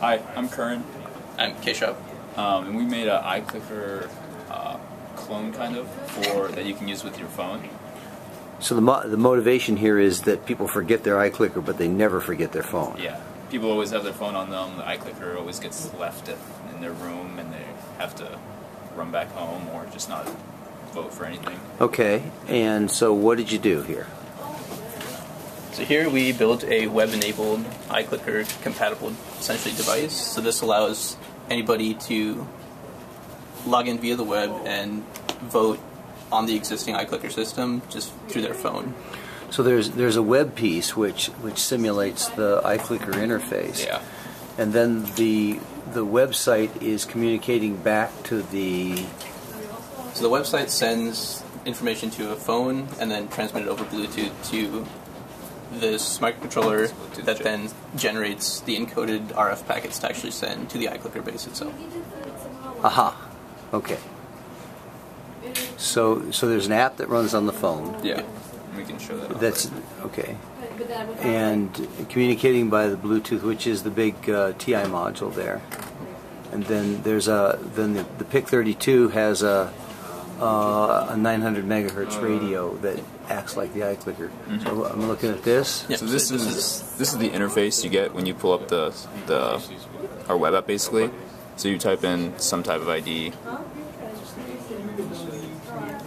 Hi, I'm Curran, I'm Keshav. um, and we made an iClicker uh, clone kind of for that you can use with your phone. So the, mo- the motivation here is that people forget their iClicker, but they never forget their phone. Yeah, people always have their phone on them. The iClicker always gets left at, in their room, and they have to run back home or just not vote for anything. Okay, and so what did you do here? So here we built a web-enabled iClicker compatible essentially device. So this allows anybody to log in via the web and vote on the existing iClicker system just through their phone. So there's there's a web piece which which simulates the iClicker interface. Yeah, And then the the website is communicating back to the So the website sends information to a phone and then transmitted over Bluetooth to this microcontroller that then generates the encoded RF packets to actually send to the iClicker base itself. aha. Okay. So so there's an app that runs on the phone. yeah, we can show that. That's later. okay. And communicating by the Bluetooth, which is the big uh, TI module there. And then there's a then the, the PIC 32 has a uh, a 900 megahertz radio that acts like the iClicker. So I'm looking at this. Yeah, So this is this is the interface you get when you pull up the the our web app basically. So you type in some type of ID,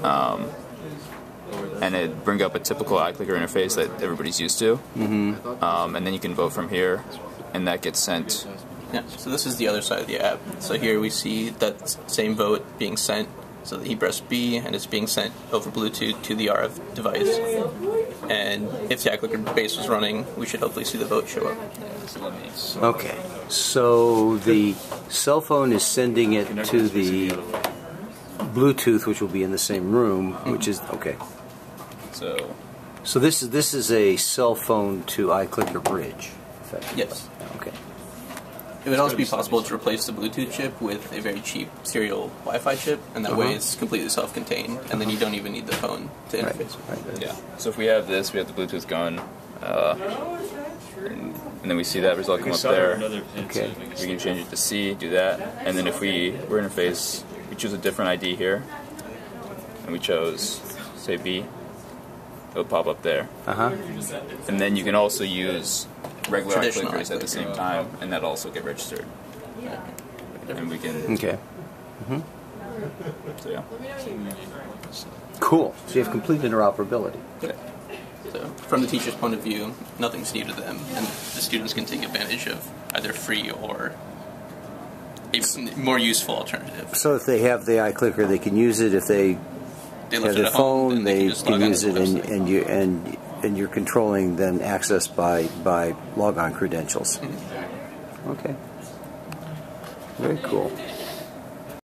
um, and it bring up a typical iClicker interface that everybody's used to. Mm-hmm. Um, and then you can vote from here, and that gets sent. Yeah, so this is the other side of the app. So here we see that same vote being sent. So he pressed B and it's being sent over Bluetooth to the RF device. And if the iClicker base was running, we should hopefully see the vote show up. Okay. So the cell phone is sending it to the Bluetooth, which will be in the same room, which is okay. So So this is this is a cell phone to iClicker bridge. Yes. Okay. It would also be possible to replace the Bluetooth chip with a very cheap serial Wi-Fi chip, and that way Uh-huh. it's completely self-contained, and then you don't even need the phone to interface. right. yeah. So if we have this, we have the Bluetooth going, uh, and, and then we see that result come up there. Okay. We can change it to C, do that, and then if we were interface, we choose a different ID here, and we chose say B, it'll pop up there, Uh huh. and then you can also use regular Traditional iClickers at the same time, and that'll also get registered, and we can Okay. Mm-hmm. so yeah. Cool. So you have complete interoperability. So, from the teacher's point of view, nothing's new to them, and the students can take advantage of either free or a more useful alternative. So if they have the iClicker, they can use it. If they They have left their at home, phone, they they can can use it, and, and you and and you're controlling then access by by logon credentials. Mm-hmm. Okay. Very cool.